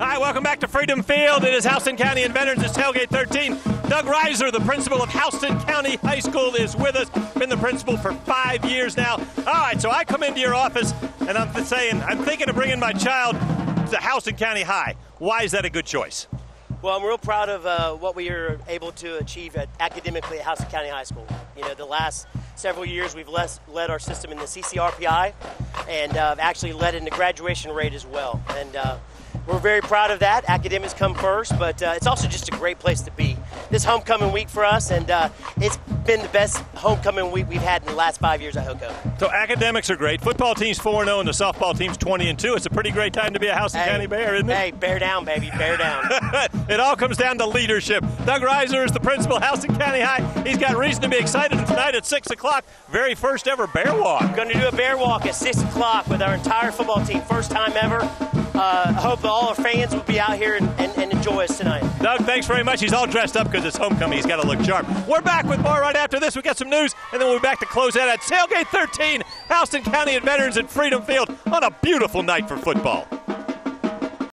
Hi, welcome back to Freedom Field. It is Houston County and Veterans. It's Tailgate 13. Doug Rizer, the principal of Houston County High School, is with us. Been the principal for five years now. All right, so I come into your office and I'm saying, I'm thinking of bringing my child to Houston County High. Why is that a good choice? Well, I'm real proud of uh, what we were able to achieve at, academically at Houston County High School. You know, the last several years we've less, led our system in the CCRPI and uh, actually led in the graduation rate as well. And uh, we're very proud of that. Academics come first, but uh, it's also just a great place to be. This homecoming week for us, and uh, it's been the best homecoming week we've had in the last five years at HOCO. So academics are great. Football team's 4 0 and the softball team's 20 and 2. It's a pretty great time to be a Houston hey, County Bear, isn't it? Hey, bear down, baby, bear down. it all comes down to leadership. Doug Rizer is the principal of Houston County High. He's got reason to be excited. And tonight at 6 o'clock, very first ever bear walk. Going to do a bear walk at 6 o'clock with our entire football team. First time ever. Uh, I hope all our fans will be out here and, and, us tonight. Doug, thanks very much. He's all dressed up because it's homecoming. He's got to look sharp. We're back with more right after this. We got some news, and then we'll be back to close out at Tailgate 13, Houston County and Veterans at Freedom Field on a beautiful night for football.